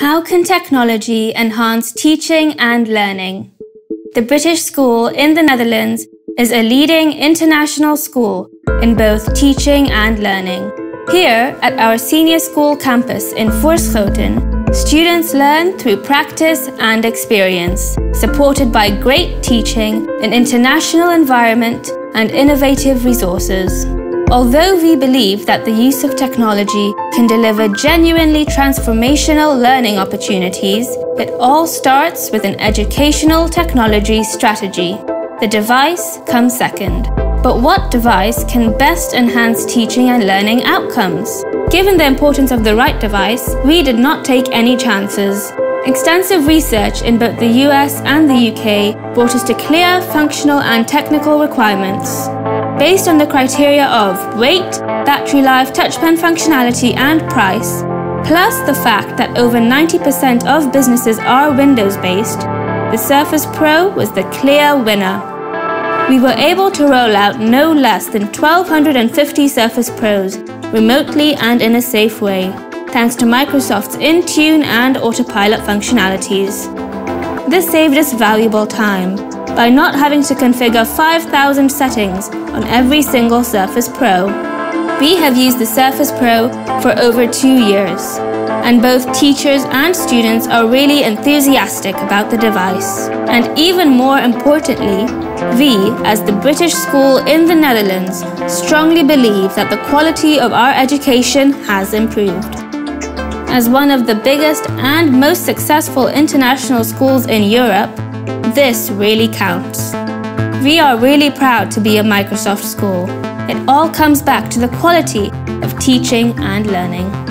How can technology enhance teaching and learning? The British School in the Netherlands is a leading international school in both teaching and learning. Here, at our senior school campus in Voorschoten, students learn through practice and experience, supported by great teaching, an international environment, and innovative resources. Although we believe that the use of technology can deliver genuinely transformational learning opportunities, it all starts with an educational technology strategy. The device comes second. But what device can best enhance teaching and learning outcomes? Given the importance of the right device, we did not take any chances. Extensive research in both the US and the UK brought us to clear functional and technical requirements based on the criteria of weight, battery life, touch pen functionality, and price, plus the fact that over 90% of businesses are Windows based, the Surface Pro was the clear winner. We were able to roll out no less than 1,250 Surface Pros remotely and in a safe way, thanks to Microsoft's Intune and Autopilot functionalities. This saved us valuable time by not having to configure 5,000 settings on every single Surface Pro. We have used the Surface Pro for over two years, and both teachers and students are really enthusiastic about the device. And even more importantly, we, as the British school in the Netherlands, strongly believe that the quality of our education has improved. As one of the biggest and most successful international schools in Europe, this really counts. We are really proud to be a Microsoft school. It all comes back to the quality of teaching and learning.